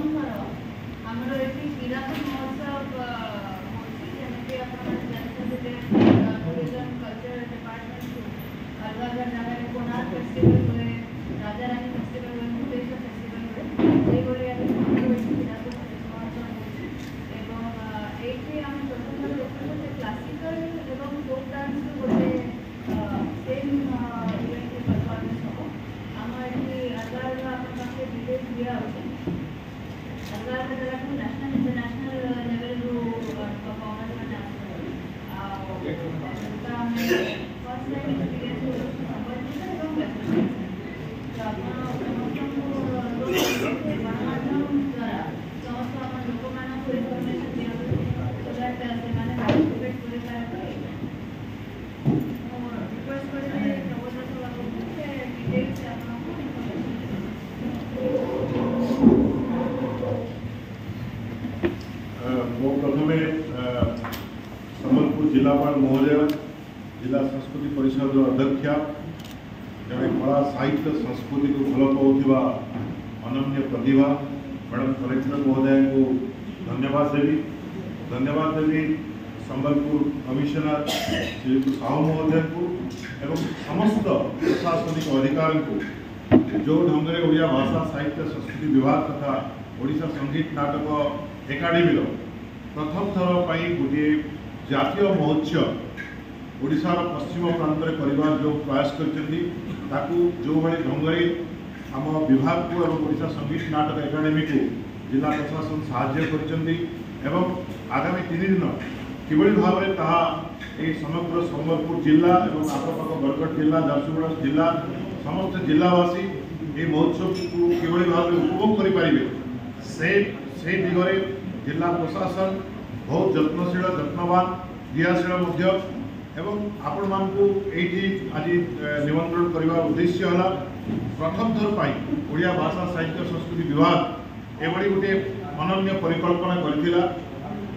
ଆପଣଙ୍କର ଆମର ଏଠି ହୀରାକୁଦ ମହୋତ୍ସବ ହେଉଛି ଯେମିତି ଆପଣମାନେ ଜାଣିଛନ୍ତି ଯେ ଟୁରିଜମ୍ କଲଚର ଡିପାର୍ଟମେଣ୍ଟରୁ ଅଲଗା ଅଲଗା ଜାଗାରେ କୋଣାର୍କ ଫେଷ୍ଟିଭାଲ ହୁଏ ରାଜାରାଣୀ ଫେଷ୍ଟିଭାଲ ହୁଏ ମୁକ୍ତେଶ୍ୱର ଫେଷ୍ଟିଭାଲ ହୁଏ ସେଇଭଳି ଆମେ ହୀରାକୁଦ ମହୋତ୍ସବ ହେଉଛି ଏବଂ ଏଇଠି ଆମେ ପ୍ରଥମେ ଦେଖୁଛୁ ଯେ କ୍ଲାସିକାଲ ଏବଂ ଫୋକ୍ ଡାନ୍ସରୁ ଗୋଟେ ସେମ୍ रीजन है પ્રથમે સમરપુર જિલ્લાપાલ મહોદય जिला संस्कृति परिषद अध्यक्ष जड़े कला साहित्य संस्कृति को भल पाता अनन्य प्रतिभा मैडम कलेक्टर महोदय को धन्यवाद देवी धन्यवाद देवी संबलपुर कमिशनर श्री साहू महोदय को समस्त प्रशासनिक अधिकारी को जो ढंग से ओडिया भाषा साहित्य संस्कृति विभाग तथा ओडिशा संगीत नाटक एकाडेमी प्रथम थर पर गोटे जतियों महोत्सव ओडार पश्चिम प्रांत कर जो प्रयास करंग आम विभाग को ओडा संगीत नाटक एकाडेमी को जिला प्रशासन साय कर आगामी तीन दिन कि भाव में ता समग्र सम्बलपुर जिला आखपाख बरगढ़ जिला झारसुगुड़ा जिला समस्त जिलावासी ये महोत्सव को किभली भाव में उपभोग करेंगे से दिगरे जिला प्रशासन बहुत जत्नशील जत्नवान क्रियाशील ଏବଂ ଆପଣମାନଙ୍କୁ ଏଇଠି ଆଜି ନିମନ୍ତ୍ରଣ କରିବା ଉଦ୍ଦେଶ୍ୟ ହେଲା ପ୍ରଥମ ଥର ପାଇଁ ଓଡ଼ିଆ ଭାଷା ସାହିତ୍ୟ ସଂସ୍କୃତି ବିଭାଗ ଏଭଳି ଗୋଟିଏ ଅନନ୍ୟ ପରିକଳ୍ପନା କରିଥିଲା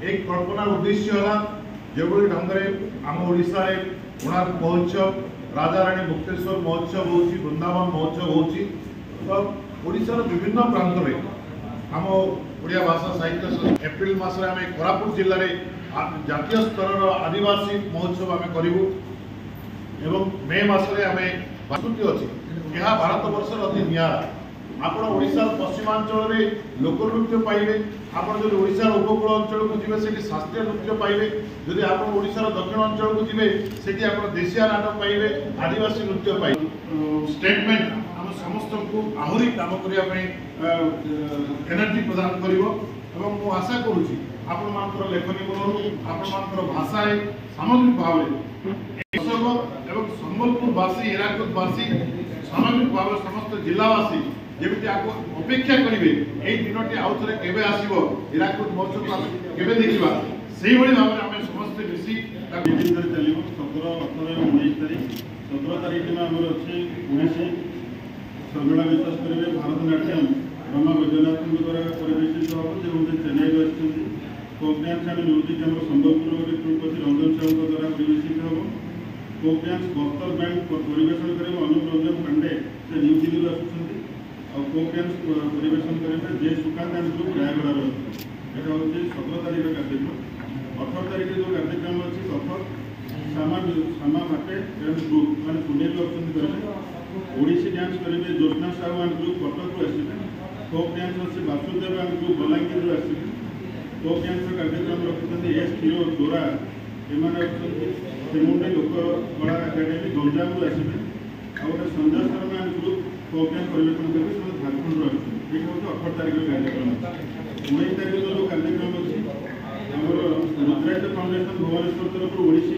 ଏହି କଳ୍ପନାର ଉଦ୍ଦେଶ୍ୟ ହେଲା ଯେଭଳି ଢଙ୍ଗରେ ଆମ ଓଡ଼ିଶାରେ କୋଣାର୍କ ମହୋତ୍ସବ ରାଜାରାଣୀ ମୁକ୍ତେଶ୍ୱର ମହୋତ୍ସବ ହେଉଛି ବୃନ୍ଦାବନ ମହୋତ୍ସବ ହେଉଛି ତ ଓଡ଼ିଶାର ବିଭିନ୍ନ ପ୍ରାନ୍ତରେ ଆମ ଓଡ଼ିଆ ଭାଷା ସାହିତ୍ୟ ଏପ୍ରିଲ ମାସରେ ଆମେ କୋରାପୁଟ ଜିଲ୍ଲାରେ ଜାତୀୟ ସ୍ତରର ଆଦିବାସୀ ମହୋତ୍ସବ ଆମେ କରିବୁ ଏବଂ ମେ ମାସରେ ଆମେ ବାସୁଟି ଅଛି ଏହା ଭାରତ ବର୍ଷର ଅତି ନିଆରା ଆପଣ ଓଡ଼ିଶାର ପଶ୍ଚିମାଞ୍ଚଳରେ ଲୋକନୃତ୍ୟ ପାଇବେ ଆପଣ ଯଦି ଓଡ଼ିଶାର ଉପକୂଳ ଅଞ୍ଚଳକୁ ଯିବେ ସେଠି ଶାସ୍ତ୍ରୀୟ ନୃତ୍ୟ ପାଇବେ ଯଦି ଆପଣ ଓଡ଼ିଶାର ଦକ୍ଷିଣ ଅଞ୍ଚଳକୁ ଯିବେ ସେଠି ଆପଣ ଦେଶିଆ ନାଟକ ପାଇବେ ଆଦିବାସୀ ନୃତ୍ୟ ପାଇବେ ଷ୍ଟେଟମେଣ୍ଟ ସମସ୍ତଙ୍କୁ ଆହୁରି କାମ କରିବା ପାଇଁ ଏନର୍ଜି ପ୍ରଦାନ କରିବ ଏବଂ ମୁଁ ଆଶା କରୁଛି ଆପଣମାନଙ୍କର ଲେଖନୀ ଗୁଣରୁ ଆପଣମାନଙ୍କର ଭାଷାରେ ସାମଗ୍ରିକ ଭାବରେ କୃଷକ ଏବଂ ସମ୍ବଲପୁରବାସୀ ହୀରାକୁଦବାସୀ ସାମଗ୍ରିକ ଭାବରେ ସମସ୍ତ ଜିଲ୍ଲାବାସୀ ଯେମିତି ଆକୁ ଅପେକ୍ଷା କରିବେ ଏଇ ଦିନଟି ଆଉ ଥରେ କେବେ ଆସିବ ହୀରାକୁଦ ମହୋତ୍ସବ ଆମେ କେବେ ଦେଖିବା ସେଇଭଳି ଭାବରେ ଆମେ ସମସ୍ତେ ମିଶି ତାକୁ ଚାଲିବ ସତର ଅଠର ଏବଂ ଉଣେଇଶ ତାରିଖ ସତର ତାରିଖ ଦିନ ଆମର ଅଛି ଉଣେଇଶ ସମ୍ମିଳା ବିଶ୍ୱାସ କରିବେ ଭାରତନାଟ୍ୟମ୍ ବ୍ରହ୍ମା ବୈଦ୍ୟନାଥଙ୍କ ଦ୍ୱାରା ପରିବେଷିତ ହେବ ସେ ମଧ୍ୟ ଚେନ୍ନାଇରୁ ଆସିଛନ୍ତି କୋକ୍ ଡ୍ୟାନ୍ସ ଆମେ ନୃତ୍ୟ ଆମର ସମ୍ବଲପୁରରେ ତିରୁପତି ରଞ୍ଜନ ସାହୁଙ୍କ ଦ୍ୱାରା ପରିବେଷିତ ହେବ କୋକ୍ ଡ୍ୟାନ୍ସ ବସ୍ତର ବ୍ୟାଣ୍ଡ ପରିବେଷଣ କରିବେ ଅନୁପ ରଞ୍ଜନ ପାଣ୍ଡେ ସେ ନ୍ୟୁ ଦିଲ୍ଲୀରୁ ଆସୁଛନ୍ତି ଆଉ କୋକ୍ ଡ୍ୟାନ୍ସ ପରିବେଷଣ କରିବେ ଜେ ସୁକା ଡ୍ୟାନ୍ସ ଗ୍ରୁପ୍ ରାୟଗଡ଼ାରୁ ଆସୁଛନ୍ତି ଏଇଟା ହେଉଛି ସତର ତାରିଖର କାର୍ଯ୍ୟକ୍ରମ ଅଠର ତାରିଖରେ ଯେଉଁ କାର୍ଯ୍ୟକ୍ରମ ଅଛି ପ୍ରଥମ ସାମା ସାମା ଭାଟେ ଡ୍ୟାନ୍ସ ଗ୍ରୁପ୍ ମାନେ ପୁନେଲୁ ଅଛନ୍ତି କହିଲେ ଓଡ଼ିଶୀ ଡ୍ୟାନ୍ସ କରିବେ ଜ୍ୟୋତ୍ନା ସାହୁ ଆଣ୍ଡ ଗ୍ରୁପ୍ କଟକରୁ ଆସିବେ ଫୋକ୍ ଡ୍ୟାନ୍ସ ଅଛି ବାସୁଦେବ ଆଣ୍ଡ ଗ୍ରୁପ୍ ବଲାଙ୍ଗୀରରୁ ଆସିବେ ଫୋକ୍ ଡ୍ୟାନ୍ସର କାର୍ଯ୍ୟକ୍ରମ ରଖିଛନ୍ତି ଏସ୍ କ୍ଷୀର ଦୋରା ଏମାନେ ଅଛନ୍ତି ସେମୁଣ୍ଡି ଲୋକକଳା ଏକାଡେମୀ ଗଞ୍ଜାମରୁ ଆସିବେ ଆଉ ଗୋଟେ Sanjay Sharma and group folk dance ପରିବେଷଣ କରିବେ ସେମାନେ ଝାଡ଼ଖଣ୍ଡରୁ ଆସିବେ ଏଇଟା ହେଉଛି ଅଠର ତାରିଖର କାର୍ଯ୍ୟକ୍ରମ ଉଣେଇଶ ତାରିଖ ଯେଉଁ କାର୍ଯ୍ୟକ୍ରମ ଅଛି ଆମର ରୁଦ୍ରାଜ ଫାଉଣ୍ଡେସନ୍ ଭୁବନେଶ୍ୱର ତରଫରୁ ଓଡ଼ିଶୀ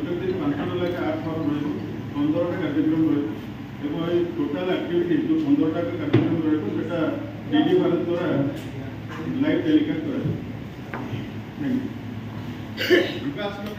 ପନ୍ଦରଟା କାର୍ଯ୍ୟକ୍ରମ ରହିବ এবং এই টোটাল আক্টিভিটি যে পনেরো টাকা কার্যক্রম রয়েছে সেটা ডিডি ভারত দ্বারা লাইভ টেলিকাস্ট করা হবে বিকাশ